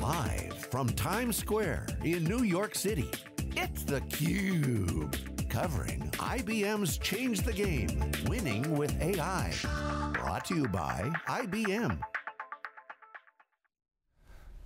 Live from Times Square in New York City, it's theCUBE. Covering IBM's Change the Game, Winning with AI. Brought to you by IBM.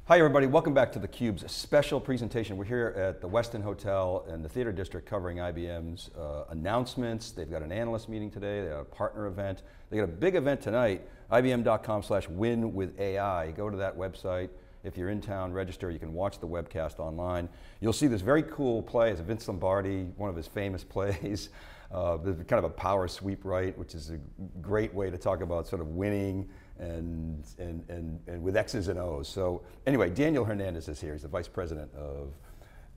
Hi everybody, welcome back to theCUBE's special presentation. We're here at the Westin Hotel in the Theater District covering IBM's uh, announcements. They've got an analyst meeting today, they have a partner event. They got a big event tonight, ibm.com slash win with AI. Go to that website. If you're in town, register, you can watch the webcast online. You'll see this very cool play, it's Vince Lombardi, one of his famous plays. Uh, kind of a power sweep right, which is a great way to talk about sort of winning and, and, and, and with X's and O's. So anyway, Daniel Hernandez is here. He's the Vice President of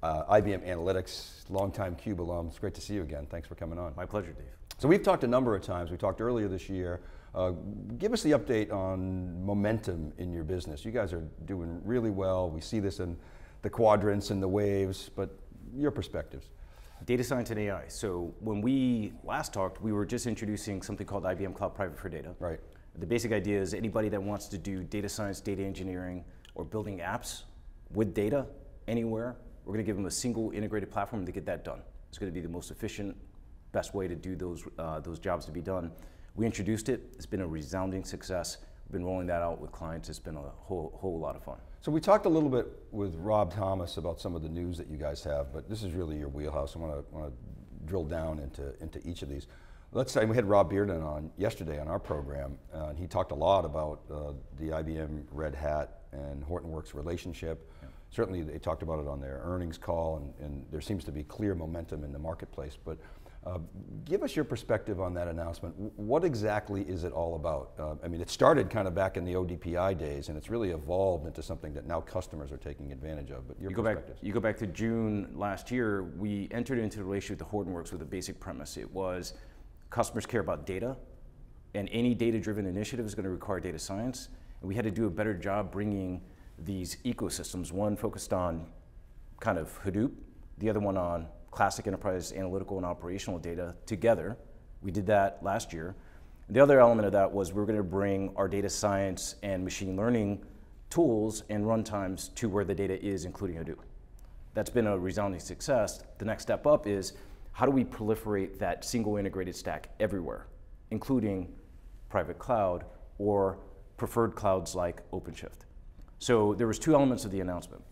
uh, IBM Analytics, longtime CUBE alum. It's great to see you again. Thanks for coming on. My pleasure, Dave. So we've talked a number of times. We talked earlier this year. Uh, give us the update on momentum in your business. You guys are doing really well. We see this in the quadrants and the waves, but your perspectives. Data science and AI. So when we last talked, we were just introducing something called IBM Cloud Private for Data. Right. The basic idea is anybody that wants to do data science, data engineering, or building apps with data anywhere, we're going to give them a single integrated platform to get that done. It's going to be the most efficient, best way to do those, uh, those jobs to be done. We introduced it. It's been a resounding success. We've been rolling that out with clients. It's been a whole, whole lot of fun. So we talked a little bit with Rob Thomas about some of the news that you guys have, but this is really your wheelhouse. I want to, drill down into, into each of these. Let's say we had Rob Bearden on yesterday on our program, uh, and he talked a lot about uh, the IBM Red Hat and Hortonworks relationship. Yeah. Certainly they talked about it on their earnings call, and, and, there seems to be clear momentum in the marketplace. But uh, give us your perspective on that announcement. What exactly is it all about? Uh, I mean, it started kind of back in the ODPI days, and it's really evolved into something that now customers are taking advantage of. But your you go back, you go back to June last year. We entered into a relationship with the Hortonworks with a basic premise. It was customers care about data, and any data-driven initiative is going to require data science. And we had to do a better job bringing these ecosystems, one focused on kind of Hadoop, the other one on classic enterprise analytical and operational data together. We did that last year. The other element of that was we were going to bring our data science and machine learning tools and runtimes to where the data is, including Hadoop. That's been a resounding success. The next step up is how do we proliferate that single integrated stack everywhere, including private cloud or preferred clouds like OpenShift. So there was two elements of the announcement.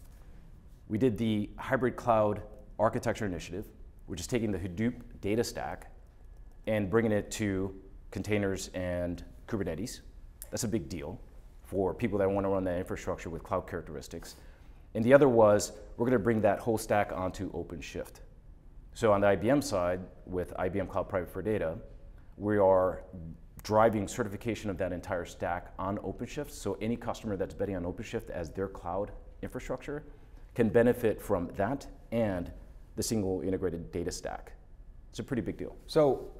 We did the hybrid cloud architecture initiative, which is taking the Hadoop data stack and bringing it to containers and Kubernetes. That's a big deal for people that want to run that infrastructure with cloud characteristics. And the other was, we're going to bring that whole stack onto OpenShift. So on the IBM side, with IBM Cloud Private for Data, we are driving certification of that entire stack on OpenShift. So any customer that's betting on OpenShift as their cloud infrastructure can benefit from that and the single integrated data stack. It's a pretty big deal. So,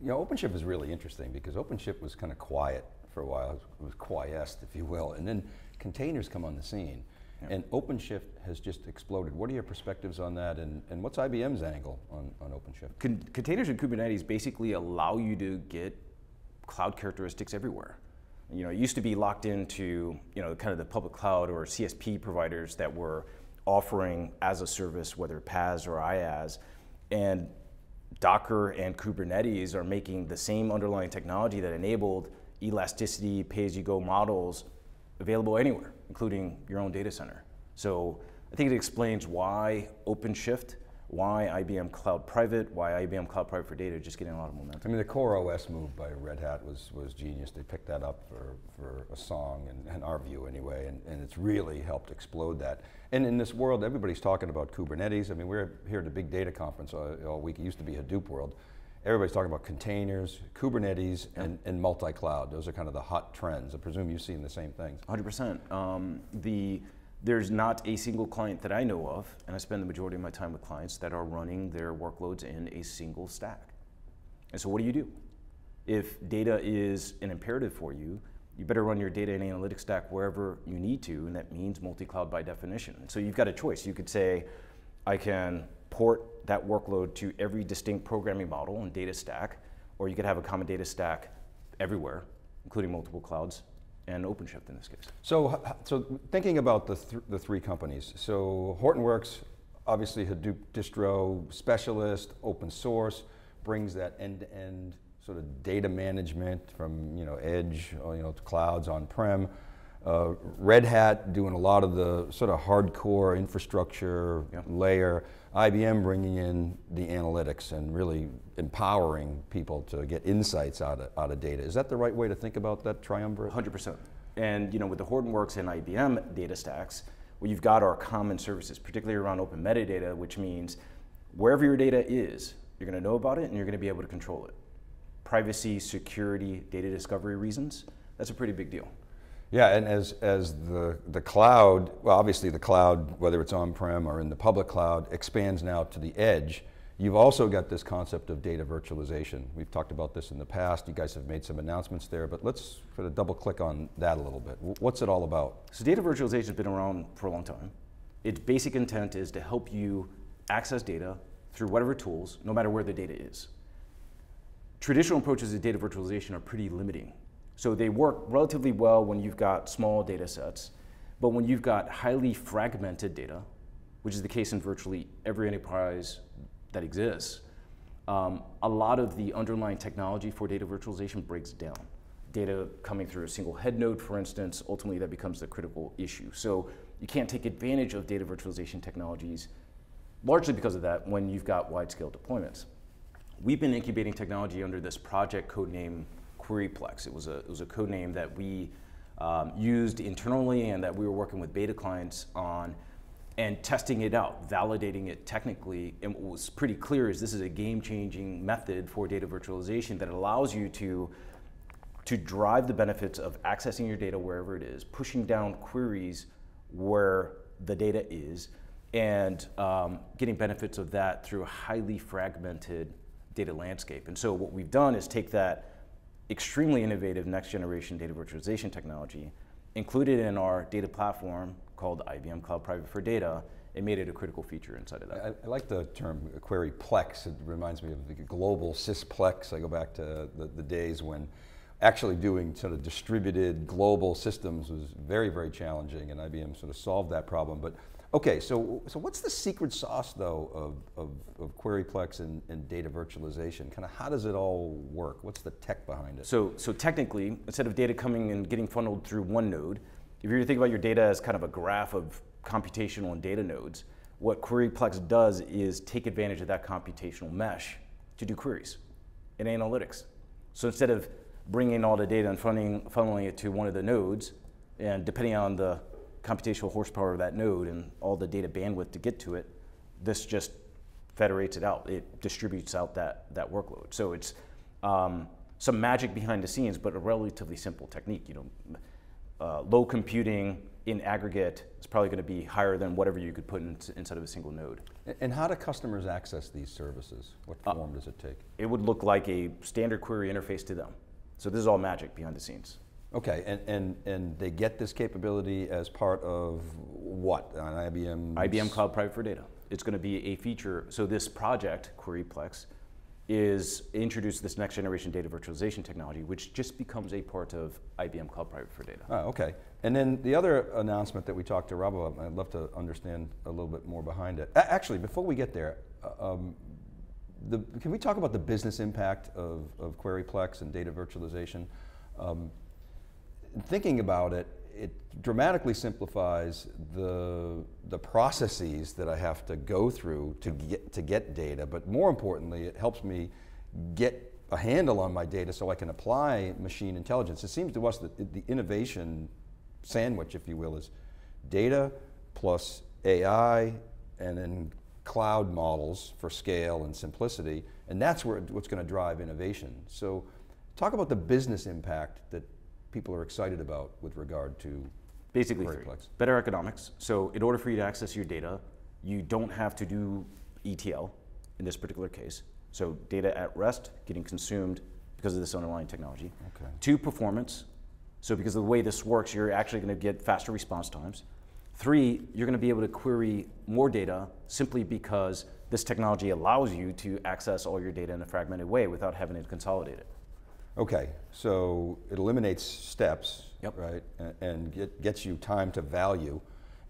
you know, OpenShift is really interesting because OpenShift was kind of quiet for a while. It was quiesced, if you will, and then containers come on the scene. Yeah. And OpenShift has just exploded. What are your perspectives on that, and, and what's IBM's angle on, on OpenShift? Con containers and Kubernetes basically allow you to get cloud characteristics everywhere. You know, it used to be locked into, you know, kind of the public cloud or CSP providers that were offering as a service, whether PaaS or IaaS, and Docker and Kubernetes are making the same underlying technology that enabled elasticity, pay-as-you-go models available anywhere, including your own data center. So I think it explains why OpenShift, why IBM Cloud Private, why IBM Cloud Private for Data just getting a lot of momentum. I mean, the Core OS move by Red Hat was, was genius. They picked that up for, for a song, in, in our view anyway, and, and it's really helped explode that. And in this world, everybody's talking about Kubernetes. I mean, we're here at the Big Data Conference all, all week. It used to be Hadoop World everybody's talking about containers, Kubernetes, and, and multi-cloud. Those are kind of the hot trends. I presume you've seen the same things. 100%. Um, the, there's not a single client that I know of, and I spend the majority of my time with clients that are running their workloads in a single stack. And so what do you do? If data is an imperative for you, you better run your data and analytics stack wherever you need to, and that means multi-cloud by definition. So you've got a choice. You could say, I can port that workload to every distinct programming model and data stack, or you could have a common data stack everywhere, including multiple clouds. And OpenShift in this case. So, so thinking about the, th the three companies, so Hortonworks, obviously Hadoop distro specialist, open source, brings that end-to-end sort of data management from you know edge, or, you know clouds on-prem. Uh, Red Hat doing a lot of the sort of hardcore infrastructure Yeah. layer. IBM bringing in the analytics and really empowering people to get insights out of, out of data. Is that the right way to think about that triumvirate? 100%. And you know, with the Hortonworks and IBM data stacks, well, you've got our common services, particularly around open metadata, which means wherever your data is, you're going to know about it and you're going to be able to control it. Privacy, security, data discovery reasons, that's a pretty big deal. Yeah, and as, as the, the cloud, well, obviously the cloud, whether it's on-prem or in the public cloud, expands now to the edge, you've also got this concept of data virtualization. We've talked about this in the past. You guys have made some announcements there, but let's sort of double click on that a little bit. What's it all about? So data virtualization has been around for a long time. Its basic intent is to help you access data through whatever tools, no matter where the data is. Traditional approaches to data virtualization are pretty limiting. So they work relatively well when you've got small data sets, but when you've got highly fragmented data, which is the case in virtually every enterprise that exists, um, a lot of the underlying technology for data virtualization breaks down. Data coming through a single head node, for instance, ultimately that becomes the critical issue. So you can't take advantage of data virtualization technologies, largely because of that, when you've got wide-scale deployments. We've been incubating technology under this project codename QueryPlex. It was a, it was a code name that we um, used internally and that we were working with beta clients on and testing it out, validating it technically. And what was pretty clear is this is a game-changing method for data virtualization that allows you to, to drive the benefits of accessing your data wherever it is, pushing down queries where the data is, and um, getting benefits of that through a highly fragmented data landscape. And so what we've done is take that extremely innovative next generation data virtualization technology, included in our data platform called IBM Cloud Private for Data, it made it a critical feature inside of that. I, I like the term query plex. It reminds me of the global sysplex. I go back to the, the days when actually doing sort of distributed global systems was very, very challenging, and IBM sort of solved that problem. But Okay, so, so what's the secret sauce though of, of, of Queryplex and, and, data virtualization? Kind of how does it all work? What's the tech behind it? So, so technically, instead of data coming and getting funneled through one node, if you think about your data as kind of a graph of computational and data nodes, what Queryplex does is take advantage of that computational mesh to do queries and analytics. So instead of bringing all the data and funneling, funneling it to one of the nodes, and depending on the computational horsepower of that node and all the data bandwidth to get to it, this just federates it out. It distributes out that, that workload. So it's um, some magic behind the scenes, but a relatively simple technique. You know, uh, low computing in aggregate is probably going to be higher than whatever you could put in, inside of a single node. And how do customers access these services? What uh, form uh, does it take? It would look like a standard query interface to them. So this is all magic behind the scenes. Okay, and, and, and they get this capability as part of what on IBM? IBM Cloud Private for Data. It's going to be a feature. So this project, Queryplex, is introduce this next generation data virtualization technology, which just becomes a part of IBM Cloud Private for Data. Oh, okay. And then the other announcement that we talked to Rob about, I'd love to understand a little bit more behind it. Actually, before we get there, uh, um, the, can we talk about the business impact of, of Queryplex and data virtualization? Um, thinking about it, it dramatically simplifies the, the processes that I have to go through to get, to get data, but more importantly, it helps me get a handle on my data so I can apply machine intelligence. It seems to us that the innovation sandwich, if you will, is data plus AI and then cloud models for scale and simplicity, and that's where, what's going to drive innovation. So talk about the business impact that people are excited about with regard to Basically three. Better economics. So in order for you to access your data, you don't have to do ETL in this particular case. So data at rest getting consumed because of this underlying technology. Okay. Two, performance. So because of the way this works, you're actually going to get faster response times. Three, you're going to be able to query more data simply because this technology allows you to access all your data in a fragmented way without having to consolidate it. Okay, so it eliminates steps yep. right? And, and get, gets you time to value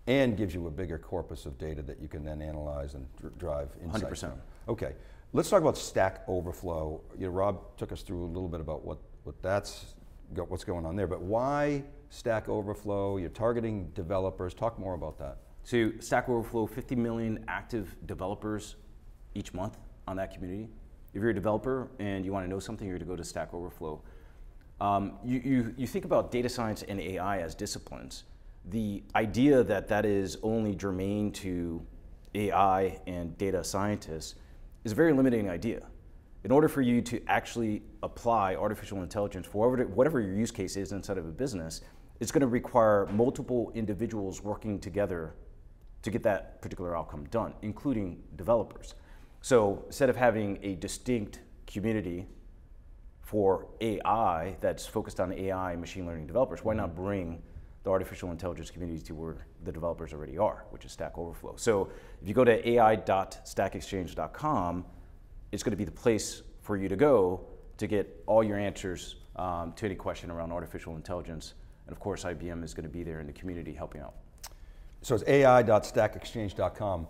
and gives you a bigger corpus of data that you can then analyze and dr drive insights 100%. From. Okay, let's talk about Stack Overflow. You know, Rob took us through a little bit about what, what that's, what's going on there, but why Stack Overflow? You're targeting developers. Talk more about that. So Stack Overflow, 50 million active developers each month on that community. If you're a developer and you want to know something, you're to go to Stack Overflow. Um, you, you, you think about data science and AI as disciplines. The idea that that is only germane to AI and data scientists is a very limiting idea. In order for you to actually apply artificial intelligence for whatever, whatever your use case is inside of a business, it's going to require multiple individuals working together to get that particular outcome done, including developers. So instead of having a distinct community for AI that's focused on AI and machine learning developers, why not bring the artificial intelligence community to where the developers already are, which is Stack Overflow. So if you go to ai.stackexchange.com, it's going to be the place for you to go to get all your answers um, to any question around artificial intelligence. And of course, IBM is going to be there in the community helping out. So it's ai.stackexchange.com.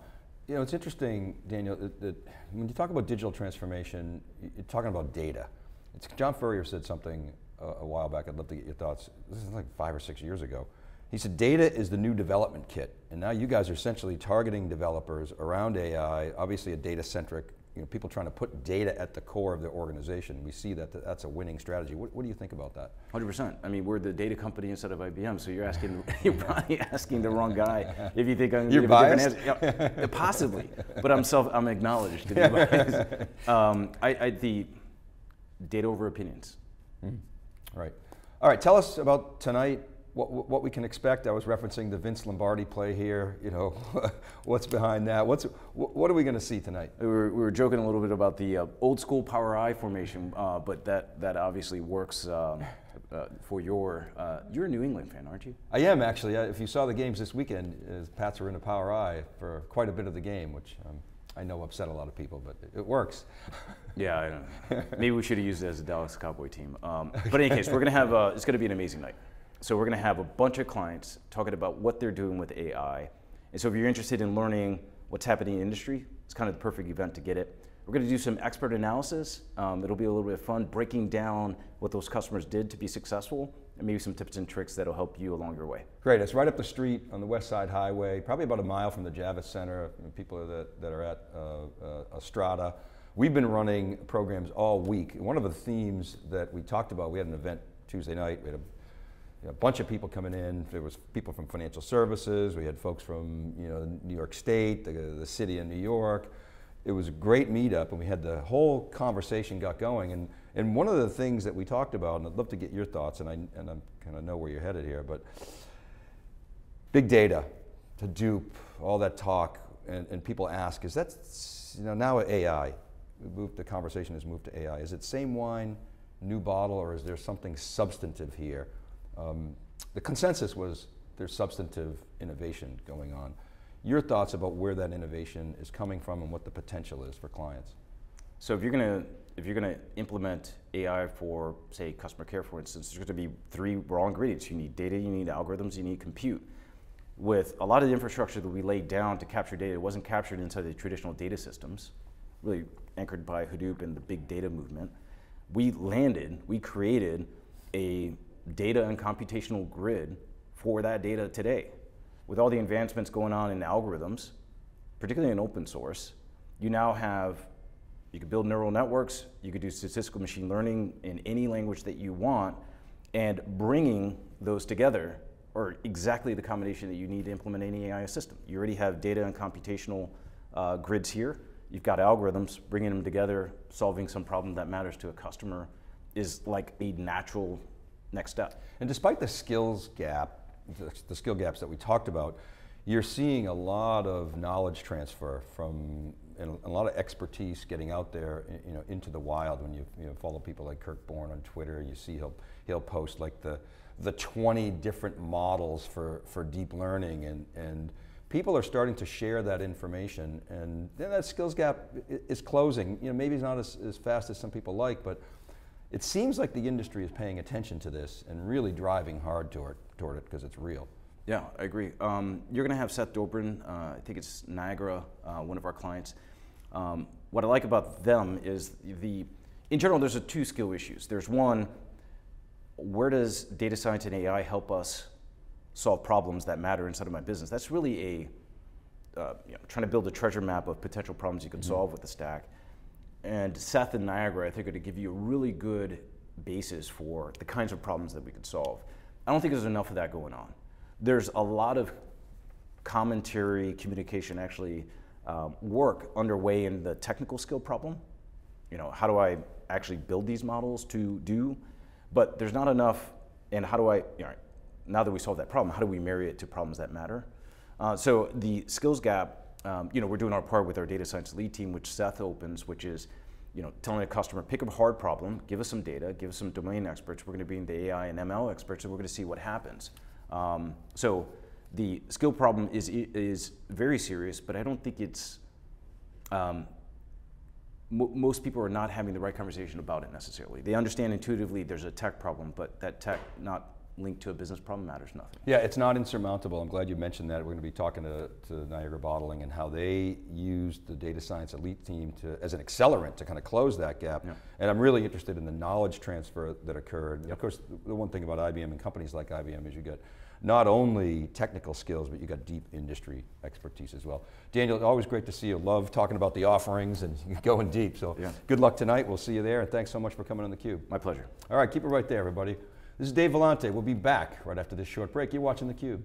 You know, it's interesting, Daniel, that, that when you talk about digital transformation, you're talking about data. It's, John Furrier said something a, a while back, I'd love to get your thoughts. This is like five or six years ago. He said, data is the new development kit. And now you guys are essentially targeting developers around AI, obviously a data-centric you know, people trying to put data at the core of their organization. We see that that's a winning strategy. What, what do you think about that? 100%. I mean, we're the data company instead of IBM, so you're asking, you're probably asking the wrong guy if you think I'm you're biased. Yeah, possibly, but I'm self, I'm acknowledged to be biased. Um, I, I, the data over opinions. Mm. Right. All right. Tell us about tonight what, what we can expect. I was referencing the Vince Lombardi play here. You know, what's behind that? What's what are we going to see tonight? We were, we were joking a little bit about the uh, old school power I formation, uh, but that that obviously works. Um, uh, for your, uh, you're a New England fan, aren't you? I am actually. If you saw the games this weekend, Pats were in a power I for quite a bit of the game, which um, I know upset a lot of people, but it, works. yeah, maybe we should have used it as a Dallas Cowboy team. Um, but in any case, we're going to have, uh, it's going to be an amazing night. So we're going to have a bunch of clients talking about what they're doing with AI. And so if you're interested in learning what's happening in industry, it's kind of the perfect event to get it. We're going to do some expert analysis. Um, it'll be a little bit of fun breaking down what those customers did to be successful and maybe some tips and tricks that'll help you along your way. Great. It's right up the street on the West Side Highway, probably about a mile from the Javits Center. People that, that are at uh, uh, Strata. We've been running programs all week. One of the themes that we talked about, we had an event Tuesday night. We had a a bunch of people coming in. There was people from financial services. We had folks from you know New York State, the, the city of New York. It was a great meetup, and we had the whole conversation got going. And and one of the things that we talked about, and I'd love to get your thoughts, and I and I kind of know where you're headed here, but big data, Hadoop, all that talk, and, and people ask, is that you know now AI? Moved, the conversation has moved to AI. Is it same wine, new bottle, or is there something substantive here? Um, the consensus was there's substantive innovation going on. Your thoughts about where that innovation is coming from and what the potential is for clients? So if you're going to if you're going to implement AI for say customer care, for instance, there's going to be three raw ingredients. You need data, you need algorithms, you need compute. With a lot of the infrastructure that we laid down to capture data, it wasn't captured inside the traditional data systems, really anchored by Hadoop and the big data movement. We landed, we created a data and computational grid for that data today. With all the advancements going on in algorithms, particularly in open source, you now have, you could build neural networks, you could do statistical machine learning in any language that you want, and bringing those together are exactly the combination that you need to implement any AI system. You already have data and computational uh, grids here. You've got algorithms, bringing them together, solving some problem that matters to a customer is like a natural next step. And despite the skills gap, the, the skill gaps that we talked about, you're seeing a lot of knowledge transfer from and a lot of expertise getting out there, you know, into the wild. When you, you know, follow people like Kirk Borne on Twitter, you see he'll he'll post like the the 20 different models for for deep learning, and and people are starting to share that information, and then that skills gap is closing. You know, maybe it's not as, as fast as some people like, but it seems like the industry is paying attention to this and really driving hard toward, toward it because it's real. Yeah, I agree. Um, you're going to have Seth Dobrin, uh, I think it's Niagara, uh, one of our clients. Um, what I like about them is the, in general, there's a two skill issues. There's one, where does data science and AI help us solve problems that matter inside of my business? That's really a, uh, you know, trying to build a treasure map of potential problems you can mm-hmm. solve with the stack. And Seth and Niagara, I think, are to give you a really good basis for the kinds of problems that we could solve. I don't think there's enough of that going on. There's a lot of commentary, communication, actually, um, work underway in the technical skill problem. You know, how do I actually build these models to do? But there's not enough, and how do I, you know, now that we solve that problem, how do we marry it to problems that matter? Uh, so the skills gap um, you know, we're doing our part with our data science elite team, which Seth opens, which is, you know, telling a customer, pick a hard problem, give us some data, give us some domain experts. We're going to be in the AI and ML experts, and we're going to see what happens. Um, so the skill problem is is very serious, but I don't think it's. Um, most people are not having the right conversation about it necessarily. They understand intuitively there's a tech problem, but that tech not linked to a business problem matters nothing. Yeah, it's not insurmountable. I'm glad you mentioned that. We're going to be talking to, to Niagara Bottling and how they used the data science elite team to, as an accelerant to kind of close that gap. Yeah. And I'm really interested in the knowledge transfer that occurred. Of course, the one thing about IBM and companies like IBM is you get not only technical skills, but you got deep industry expertise as well. Daniel, always great to see you. Love talking about the offerings and going deep. So yeah. good luck tonight. We'll see you there. And thanks so much for coming on theCUBE. My pleasure. All right, keep it right there, everybody. This is Dave Vellante. We'll be back right after this short break. You're watching theCUBE.